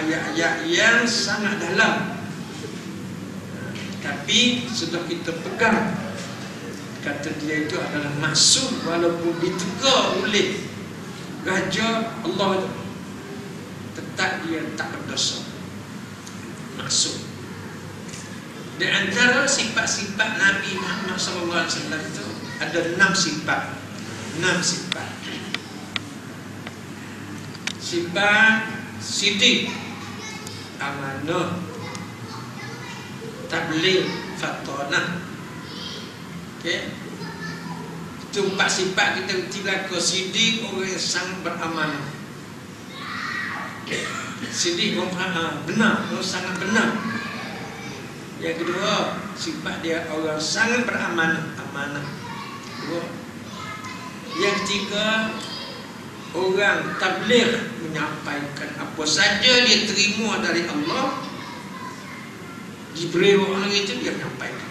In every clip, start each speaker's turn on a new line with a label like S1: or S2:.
S1: ayat-ayat yang sangat dalam. Tapi sudah kita pegang kata dia itu adalah maksud walaupun ditegur oleh raja Allah tetap dia tak berdosa. Maksud. Di antara sifat-sifat Nabi Muhammad SAW itu ada enam sifat. Enam sifat. Sifat sidik amanah. Tabligh fatonah okey? Itu empat sifat kita tiga ke sidik orang yang sangat beramanah. Sidik orang ha, benar. Orang sangat benar. Yang kedua sifat dia orang sangat beramanah. Amanah. Dua. Yang ketiga orang tabligh menyampaikan apa saja dia terima dari Allah diberi orang itu dia menyampaikan.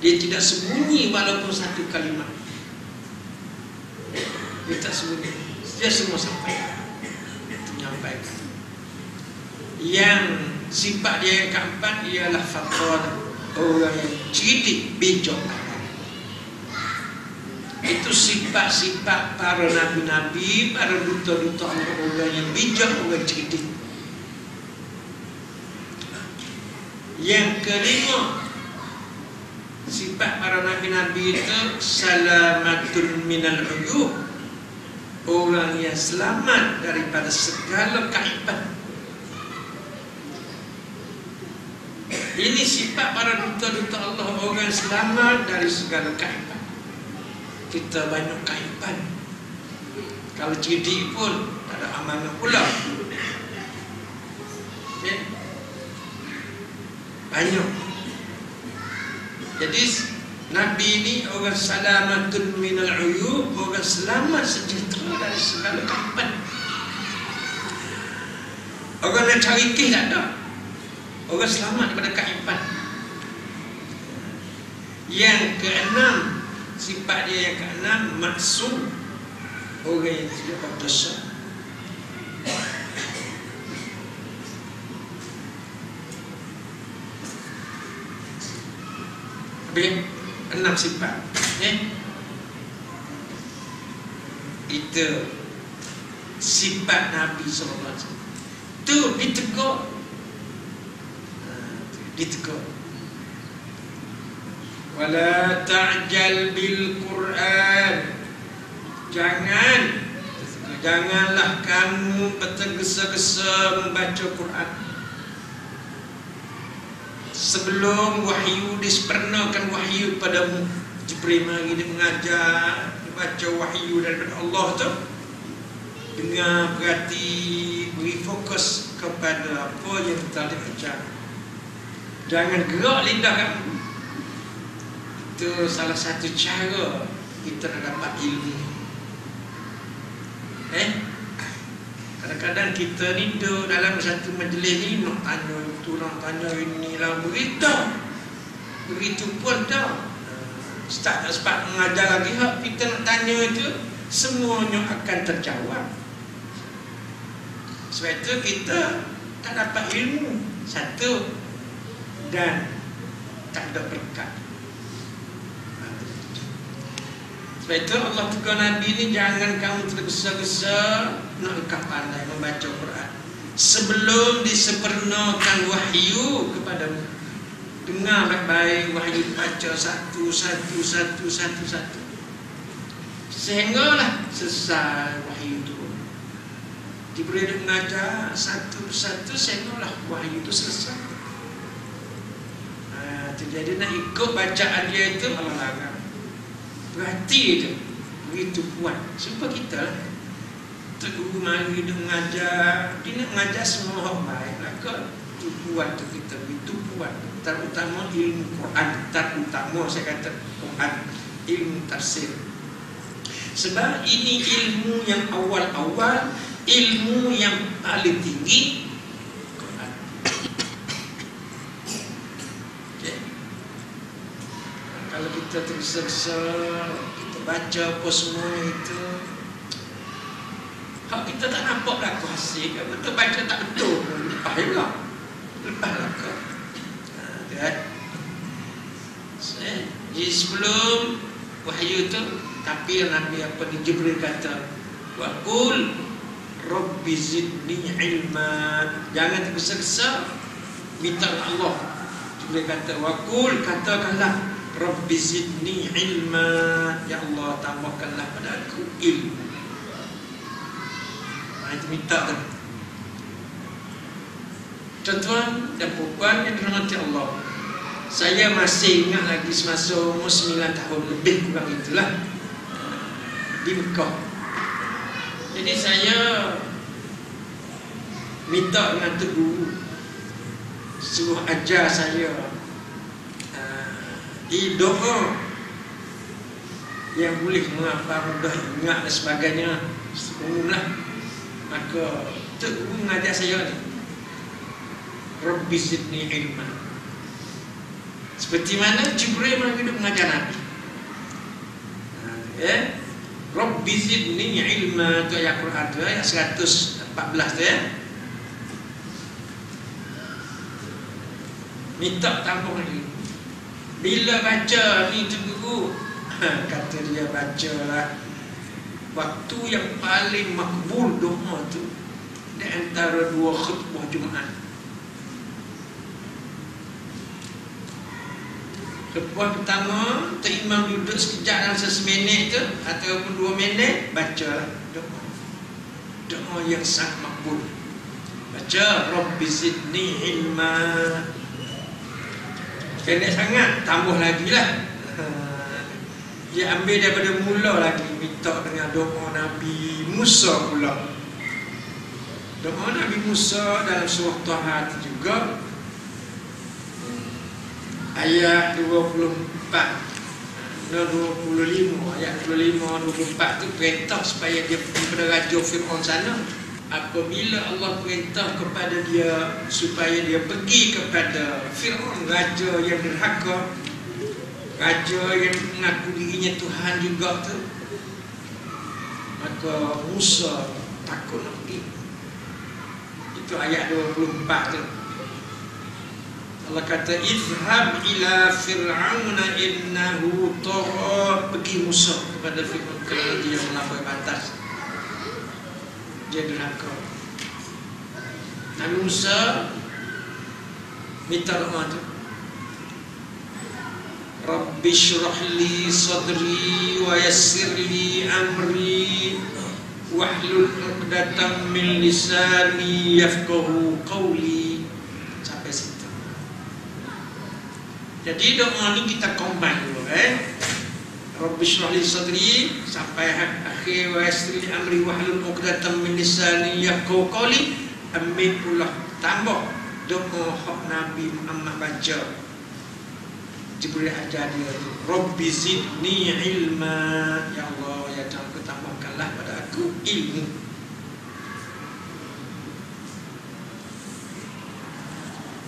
S1: Dia tidak sembunyi walaupun satu kalimat. Dia tak sembunyi. Dia semua sampaikan. Menyampaikan. Yang sifat dia yang keempat ialah faktor orang yang cerdik bijak itu sifat-sifat para nabi-nabi, para duta-duta orang yang bijak, orang cerdik. Yang kelima, sifat para nabi-nabi itu salamatun minal uyub. Orang yang selamat daripada segala kaiban. Ini sifat para duta-duta Allah, orang selamat dari segala kaiban kita banyak kaiban kalau cerdik pun ada amanah pula. Okay. banyak. Jadi Nabi ini orang salamatun minal uyub orang selamat sejahtera dari segala kaiban orang yang cari kih tak ada. Orang selamat daripada kaiban yang keenam sifat dia yang keenam maksum. Orang yang tidak berdosa enam sifat eh? Itu Sifat Nabi SAW Itu ditegur Ditegur Wala ta'jal bil Quran Jangan. Janganlah kamu bertergesa-gesa membaca Quran. Sebelum wahyu disempurnakan wahyu padamu Jibril mari dia mengajar Baca wahyu daripada Allah tu. Dengar, perhati Beri fokus kepada apa yang kita ajar Jangan gerak lidah kamu itu salah satu cara kita nak dapat ilmu. Eh? Kadang-kadang kita ni duduk dalam satu majlis ni nak tanya itu, nak tanya ini lah begitu. Begitu pun dah. Start tak sempat mengajar lagi hak kita nak tanya itu semuanya akan terjawab. Sebab itu kita tak dapat ilmu satu dan tak ada berkat. Sebab itu Allah tegur Nabi ni jangan kamu tergesa-gesa nak engkau pandai membaca Quran. Sebelum disempurnakan wahyu kepadamu. Dengar baik-baik wahyu baca satu, satu, satu, satu, satu. Sehinggalah selesai wahyu itu. Diberi mengajar satu satu sehinggalah wahyu itu selesai. Ha, jadi nak ikut bacaan dia itu Allah larang. Berhati je Begitu kuat. Sebab kita Tok Guru mari dia mengajar. Dia nak mengajar semua orang baik lah ke? Itu kuat tu kita Begitu kuat. Terutama ilmu Quran. Terutama saya kata Quran. Ilmu tafsir. Sebab ini ilmu yang awal-awal Ilmu yang paling tinggi kita tergesa-gesa kita baca apa semua itu. Kalau kita tak nampak lah kuasa kalau kita baca tak betul lepas juga lepas lah kau ah, kan? Eh, so, jadi sebelum wahyu tu tapi Nabi apa ni Jibril kata wakul Rabbi zidni ilman. Jangan tergesa-gesa minta Allah. Jibril kata wakul katakanlah rabbi zidni ilma. Ya Allah tambahkanlah pada aku ilmu. Ha, itu minta tu Tuan-tuan dan puan yang dirahmati Allah Saya masih ingat lagi semasa umur 9 tahun lebih kurang itulah Di Mekah. Jadi saya Minta dengan tu guru Suruh ajar saya Di doa Yang boleh mengapa mudah ingat dan sebagainya Umumlah Maka tu mengajar saya ni. Rabbi zidni ilma. Seperti mana Jibril hidup mengajar Nabi? Ya Rabbi zidni ilma Itu ayat Quran tu Ayat 114 tu ya Minta tambah lagi Bila baca ni ha, Kata dia baca lah Waktu yang paling makbul doa tu Di antara dua khutbah Jumaat. Kepuan pertama Terimam duduk sekejap dalam seseminit tu Ataupun dua minit Baca doa. Doa yang sangat makbul. Baca Rabbi zidni ilma Pendek sangat Tambah lagi lah. Dia ambil daripada mula lagi Minta dengan doa Nabi Musa pula. Doa Nabi Musa dalam surah Tuhan juga. Ayat 24 no 25 ayat 25 24 tu perintah supaya dia pergi kepada raja Firaun sana apabila Allah perintah kepada dia supaya dia pergi kepada Firaun raja yang derhaka raja yang mengaku dirinya Tuhan juga tu maka Musa takut nak pergi. Itu ayat 24 tu. Allah kata izhab ila fir'auna innahu tagha. Pergi Musa kepada Firaun kerana dia melampaui batas dia derhaka Nabi Musa minta doa tu. Rabbi syrah li sadri wa yassir li amri wahlul 'uqdatam min lisani yafqahu qawli. Jadi doa ni kita combine dulu eh. Rabbi syrah li sadri sampai akhir wa yasri amri wa hlul 'uqdatam min lisani yaqulu qawli. Ambil pula. Tambah. Doa hak Nabi Muhammad baca. Jibril ajar dia tu Rabbi zidni ilma. Ya Allah ya Tuhan tambahkanlah pada aku ilmu.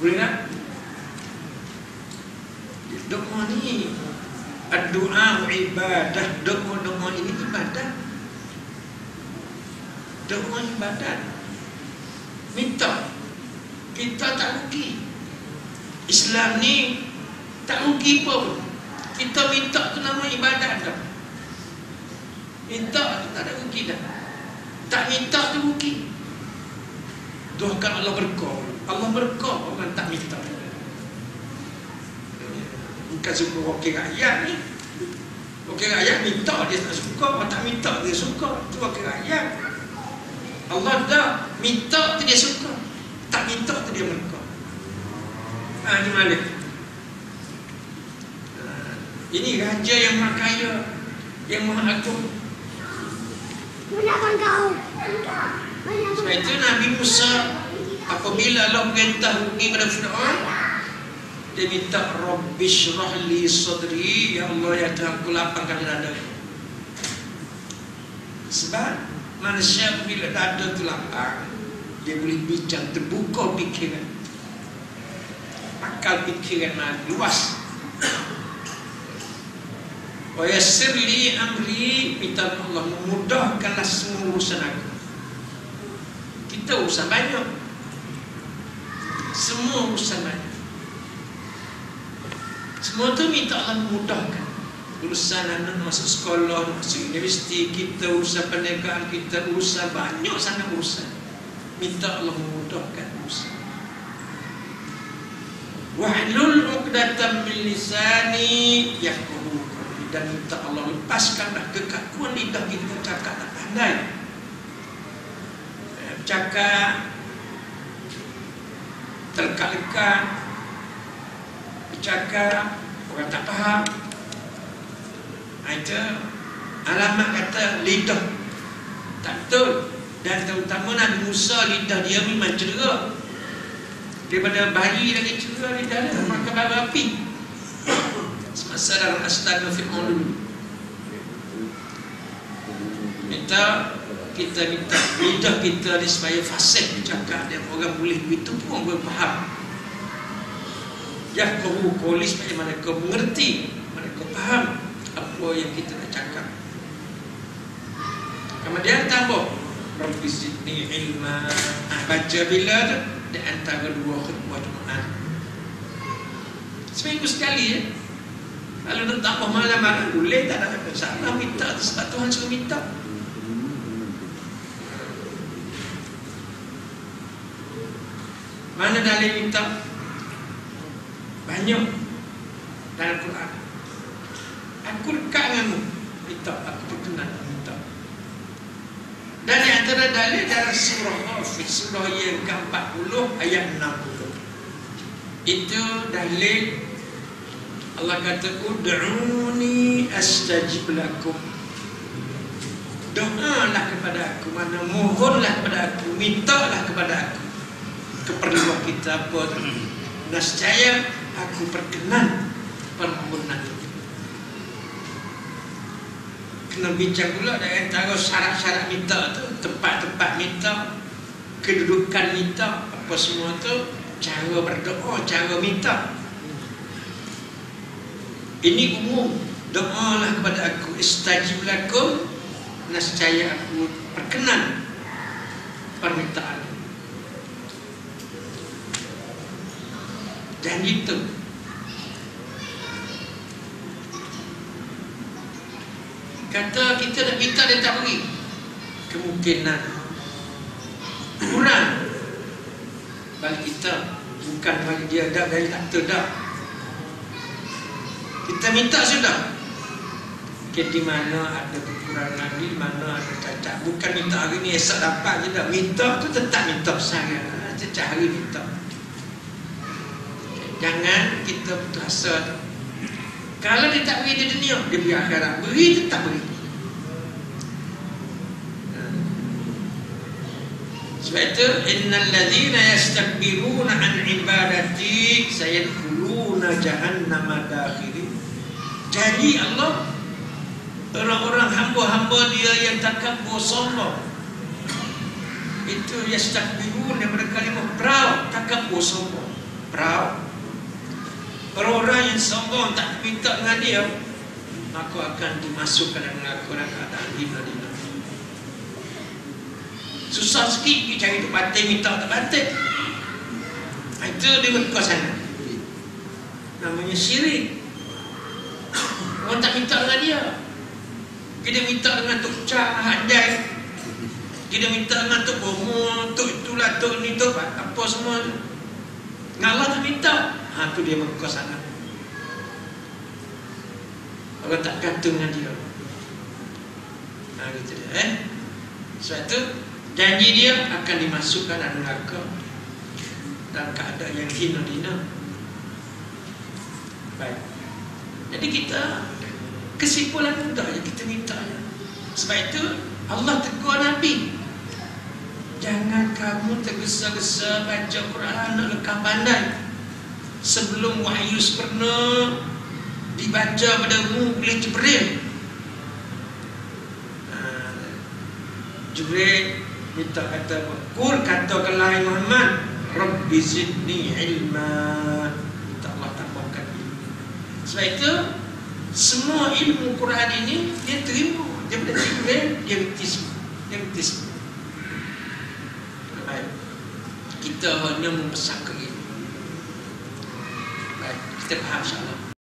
S1: Tak? Doa ni Doa ibadah. Doa-doa ini ibadah Doa ibadah Minta. Kita tak rugi. Islam ni Tak rugi pun. Kita minta tu nama ibadah dah. Minta tu tak ada rugi dah. Tak minta tu rugi. Doakan Allah berkah. Allah berkah orang tak minta. Bukan suka wakil rakyat ni. Wakil rakyat minta dia tak suka Tak minta dia suka. Itu wakil rakyat Allah dah minta tu dia suka. Tak minta tu dia mereka Ha ni malik ha, Ini raja yang maha kaya Yang maha agung. Sebab itu Nabi Musa Apabila Allah perintah pergi pada Fir'aun dia minta Rabbi syrah li sadri. Ya Allah ya Tuhan aku lapangkan dada Sebab Manusia bila dada tu lapang Dia boleh bincang terbuka pikiran. Akal pikiran luas. Wa yassir amri Minta Allah memudahkanlah semua urusan aku. Kita urusan banyak. Semua urusan banyak. Semua tu minta Allah mudahkan urusan anak masuk sekolah, masuk universiti, kita urusan perniagaan kita, urusan banyak sangat urusan. Minta Allah memudahkan urusan. Wahlul uqdatan min lisani yafqahu dan minta Allah lepaskanlah kekakuan lidah kita cakap tak pandai. Eh, cakap terkalekan bercakap orang tak faham itu alamat kata lidah. Tak betul. Dan terutama Nabi Musa lidah dia memang cedera. Daripada bayi lagi cedera lidah dia maka bawa api. Semasa dalam astaga firman dulu minta kita minta lidah kita ni supaya fasih bercakap dan orang boleh itu pun orang faham. Yahkuhu koli supaya mereka mengerti mereka faham apa yang kita nak cakap kemudian tambah. Rabbi Sidni ilma baca bila tu di antara dua khutbah Jumaat. Seminggu sekali ya. Kalau nak tambah malam-malam boleh tak ada masalah minta sebab Tuhan suruh minta. Mana dalil minta? Banyak. Dalam Quran dekat denganmu Minta aku berkenan Minta Dan di antara dalil dalam surah Hafiz Surah yang ke-40 Ayat 60 Itu dalil Allah kata Ud'uni astajib lakum. Doalah kepada aku Mana mohonlah kepada aku Mintalah kepada aku Keperluan kita apa Nascaya aku berkenan Permohonan itu kena bincang pula dengan antara syarat-syarat minta tu tempat-tempat minta kedudukan minta apa semua tu cara berdoa cara minta. Ini umum. Doalah kepada aku. Istajib lakum nascaya aku perkenan permintaan. Dan itu Kata kita nak minta dia tak beri. Kemungkinan. Kurang. Bagi kita Bukan bagi dia dah dari tak terdak Kita minta sudah. Okay, Di mana ada kekurangan Di mana ada cacat Bukan minta hari ni esok dapat je dah. Minta tu tetap minta saya Setiap hari minta. Jangan kita putus asa kalau dia tak beri di dunia, dia beri akhirat. Beri tetap beri. Sebab itu innal ladzina yastakbiruna an ibadati sayadkhuluna jahannama dakhirin. Jadi Allah orang-orang hamba-hamba dia yang takabur sombong itu yastakbirun daripada kalimah proud takabur sombong proud Orang-orang yang sombong tak minta dengan dia Maka akan dimasukkan dalam Al-Quran keadaan hina-hina Susah sikit pergi cari tu batin minta tak batin Itu dia berkau sana. Namanya syirik. Orang tak minta dengan dia. Kita minta dengan Tok Cak Hadai. Kita minta dengan Tok Bomo Tok itulah Tok ni Tok apa semua. Ngalah tak minta ha, tu dia membuka sangat. Orang tak gantung dengan dia. Ha, gitu dia eh? Sebab tu janji dia akan dimasukkan dalam neraka dalam keadaan yang hina-hina. Baik. Jadi kita kesimpulan mudah je kita minta je. sebab itu Allah tegur Nabi. Jangan kamu tergesa-gesa baca Quran nak lekah pandai sebelum wahyu sempurna dibaca padamu oleh Jibril. Ha, Jibril minta kata Kul kata kelai Muhammad Rabbi zidni ilma. Minta Allah tambahkan ilmu. Sebab itu Semua ilmu Quran ini Dia terima Dia pada Jibril Dia reti semua Dia reti semua Kita hanya membesarkan kita faham insyaAllah